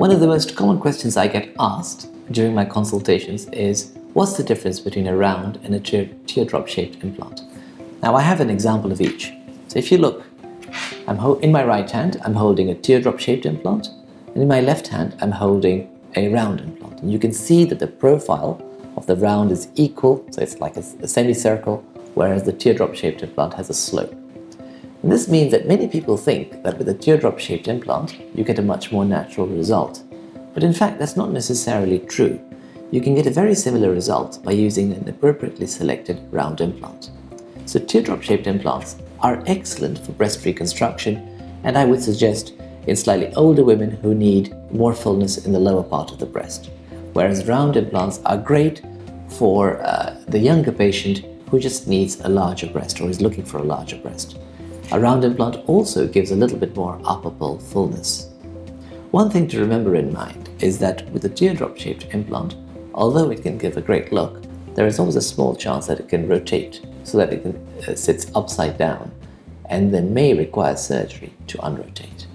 One of the most common questions I get asked during my consultations is what's the difference between a round and a tear teardrop shaped implant? Now, I have an example of each. So, if you look, I'm in my right hand, I'm holding a teardrop shaped implant, and in my left hand, I'm holding a round implant. And you can see that the profile of the round is equal, so it's like a, a semicircle, whereas the teardrop shaped implant has a slope. This means that many people think that with a teardrop shaped implant, you get a much more natural result. But in fact, that's not necessarily true. You can get a very similar result by using an appropriately selected round implant. So teardrop shaped implants are excellent for breast reconstruction, and I would suggest in slightly older women who need more fullness in the lower part of the breast. Whereas round implants are great for uh, the younger patient who just needs a larger breast or is looking for a larger breast. A round implant also gives a little bit more upper pole fullness. One thing to remember in mind is that with a teardrop shaped implant, although it can give a great look, there is always a small chance that it can rotate so that it can, uh, sits upside down and then may require surgery to unrotate.